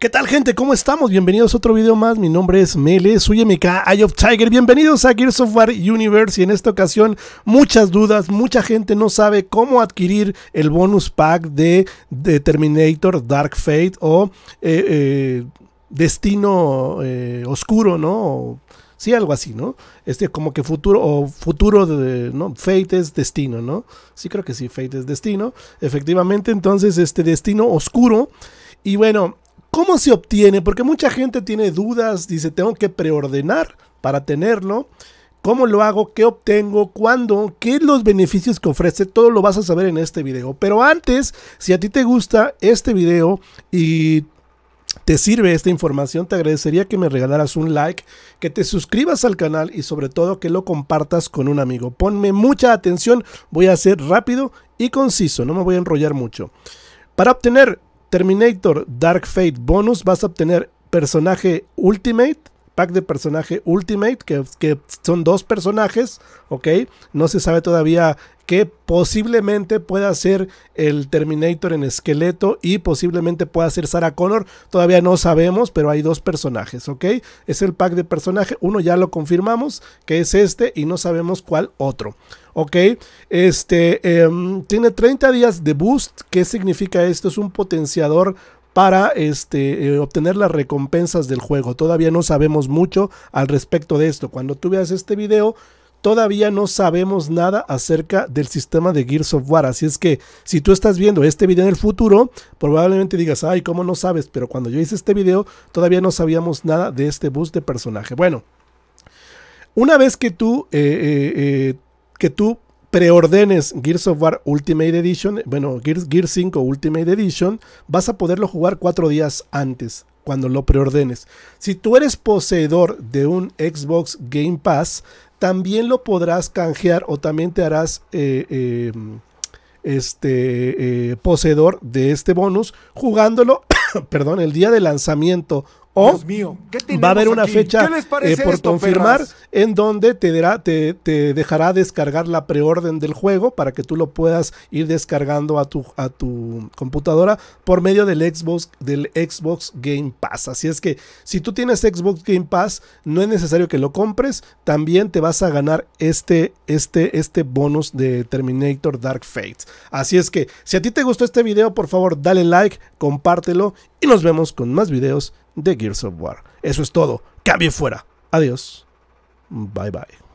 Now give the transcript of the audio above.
¿Qué tal gente? ¿Cómo estamos? Bienvenidos a otro video más. Mi nombre es Mele, soy MK Eye of Tiger. Bienvenidos a Gears of War Universe y en esta ocasión muchas dudas. Mucha gente no sabe cómo adquirir el bonus pack de, Terminator Dark Fate o eh, eh, Destino eh, Oscuro, ¿no? Sí, algo así, ¿no? Este como que futuro o futuro de, ¿no? Fate es destino, ¿no? Sí creo que sí, Fate es destino. Efectivamente, entonces este destino oscuro y bueno, ¿Cómo se obtiene? Porque mucha gente tiene dudas, dice, tengo que preordenar para tenerlo. ¿Cómo lo hago? ¿Qué obtengo? ¿Cuándo? ¿Qué los beneficios que ofrece? Todo lo vas a saber en este video. Pero antes, si a ti te gusta este video y te sirve esta información, te agradecería que me regalaras un like, que te suscribas al canal y sobre todo que lo compartas con un amigo. Ponme mucha atención, voy a ser rápido y conciso, no me voy a enrollar mucho. Para obtener Terminator Dark Fate Bonus vas a obtener personaje Ultimate, pack de personaje Ultimate, que, son dos personajes, ¿ok? No se sabe todavía que posiblemente pueda ser el Terminator en esqueleto y posiblemente pueda ser Sarah Connor. Todavía no sabemos, pero hay dos personajes, ¿ok? Es el pack de personaje. Uno ya lo confirmamos, que es este, y no sabemos cuál otro. ¿ok? Este em, tiene 30 días de boost. ¿Qué significa esto? Es un potenciador para este, eh, obtener las recompensas del juego. Todavía no sabemos mucho al respecto de esto. Cuando tú veas este video, todavía no sabemos nada acerca del sistema de Gears of War. Así es que si tú estás viendo este video en el futuro, probablemente digas, ay, ¿cómo no sabes? Pero cuando yo hice este video, todavía no sabíamos nada de este boost de personaje. Bueno, una vez que tú eh, eh, que tú preordenes Gears of War Ultimate Edition, bueno, Gears, Gears 5 Ultimate Edition, vas a poderlo jugar cuatro días antes, cuando lo preordenes. Si tú eres poseedor de un Xbox Game Pass, también lo podrás canjear o también te harás eh, eh, este, eh, poseedor de este bonus jugándolo, perdón, el día de lanzamiento o mío, va a haber una fecha eh, por confirmar en donde te, te, dejará descargar la preorden del juego para que tú lo puedas ir descargando a tu, a tu computadora por medio del Xbox, del Xbox Game Pass. Así es que si tú tienes Xbox Game Pass, no es necesario que lo compres, también te vas a ganar este, este, este bonus de Terminator Dark Fate. Así es que si a ti te gustó este video, por favor dale like, compártelo y nos vemos con más videos de Gears of War. Eso es todo. Cambie fuera. Adiós. Bye bye.